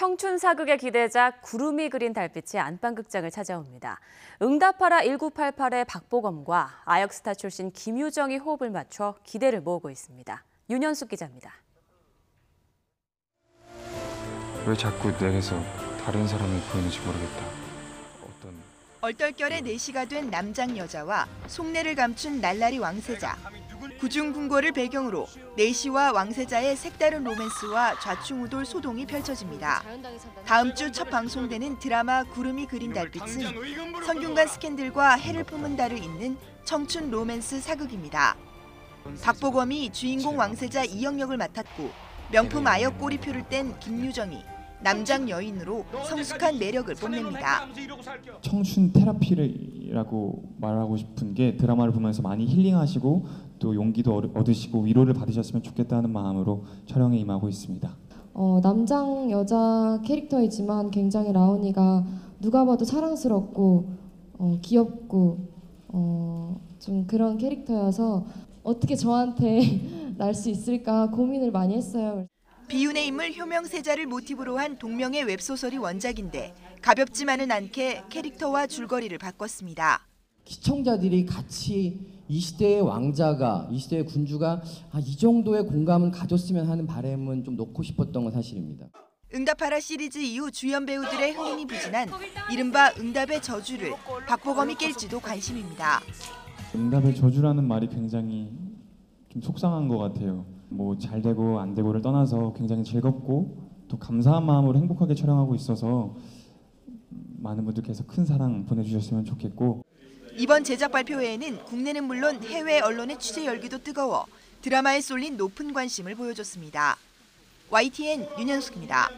청춘 사극의 기대작 구름이 그린 달빛이 안방극장을 찾아옵니다. 응답하라 1988의 박보검과 아역스타 출신 김유정이 호흡을 맞춰 기대를 모으고 있습니다. 윤현숙 기자입니다. 왜 자꾸 내게서 다른 사람이 보이는지 모르겠다. 얼떨결에 내시가 된 남장 여자와 속내를 감춘 날라리 왕세자. 구중궁궐을 배경으로 내시와 왕세자의 색다른 로맨스와 좌충우돌 소동이 펼쳐집니다. 다음 주 첫 방송되는 드라마 구름이 그린 달빛은 성균관 스캔들과 해를 품은 달을 잇는 청춘 로맨스 사극입니다. 박보검이 주인공 왕세자 이영역을 맡았고 명품 아역 꼬리표를 뗀 김유정이 남장 여인으로 성숙한 매력을 뽐냅니다. 청춘 테라피라고 말하고 싶은 게 드라마를 보면서 많이 힐링하시고 또 용기도 얻- 얻으시고 위로를 받으셨으면 좋겠다는 마음으로 촬영에 임하고 있습니다. 어, 남장 여자 캐릭터이지만 굉장히 라온이가 누가 봐도 사랑스럽고 어, 귀엽고 어, 좀 그런 캐릭터여서 어떻게 저한테 날 수 있을까 고민을 많이 했어요. 비운의 인물 효명세자를 모티브로 한 동명의 웹소설이 원작인데 가볍지만은 않게 캐릭터와 줄거리를 바꿨습니다. 시청자들이 같이 이 시대의 왕자가 이 시대의 군주가 아, 이 정도의 공감을 가졌으면 하는 바람은 좀 놓고 싶었던 건 사실입니다. 응답하라 시리즈 이후 주연 배우들의 흥행이 부진한 이른바 응답의 저주를 박보검이 깰지도 관심입니다. 응답의 저주라는 말이 굉장히 좀 속상한 것 같아요. 뭐 잘 되고 안 되고를 떠나서 굉장히 즐겁고 또 감사한 마음으로 행복하게 촬영하고 있어서 많은 분들께서 큰 사랑 보내주셨으면 좋겠고 이번 제작 발표회에는 국내는 물론 해외 언론의 취재 열기도 뜨거워 드라마에 쏠린 높은 관심을 보여줬습니다. YTN 윤현숙입니다.